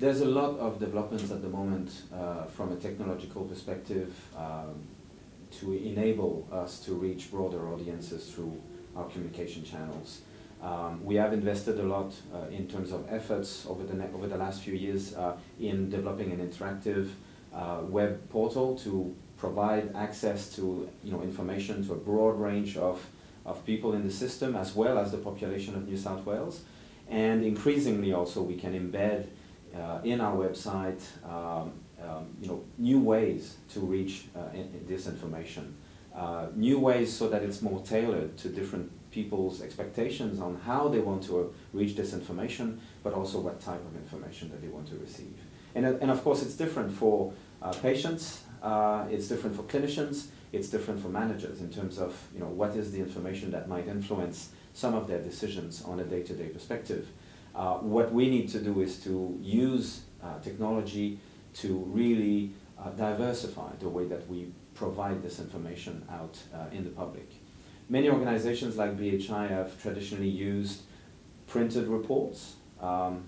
there's a lot of developments at the moment uh, from a technological perspective um, to enable us to reach broader audiences through our communication channels. Um, we have invested a lot uh, in terms of efforts over the, over the last few years uh, in developing an interactive uh, web portal to provide access to you know, information to a broad range of, of people in the system as well as the population of New South Wales. And increasingly also we can embed in our website um, um, you know, new ways to reach uh, in, this information. Uh, new ways so that it's more tailored to different people's expectations on how they want to reach this information, but also what type of information that they want to receive. And, uh, and of course, it's different for uh, patients, uh, it's different for clinicians, it's different for managers in terms of you know, what is the information that might influence some of their decisions on a day-to-day -day perspective. Uh, what we need to do is to use uh, technology to really uh, diversify the way that we provide this information out in the public. Many organizations like BHI have traditionally used printed reports um,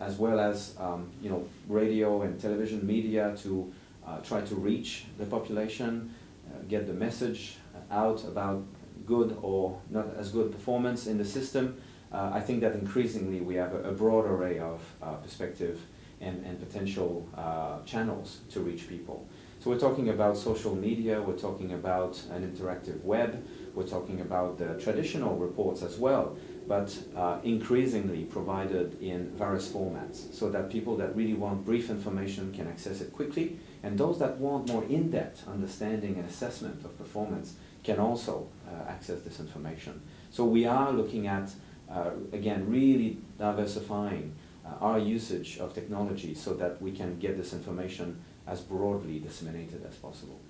as well as um, you know, radio and television media to uh, try to reach the population, uh, get the message out about good or not as good performance in the system. Uh, I think that increasingly we have a, a broad array of uh, perspective and, and potential uh, channels to reach people. So we're talking about social media, we're talking about an interactive web, we're talking about the traditional reports as well, but uh, increasingly provided in various formats so that people that really want brief information can access it quickly, and those that want more in-depth understanding and assessment of performance can also uh, access this information. So we are looking at, again, really diversifying uh, our usage of technology so that we can get this information as broadly disseminated as possible.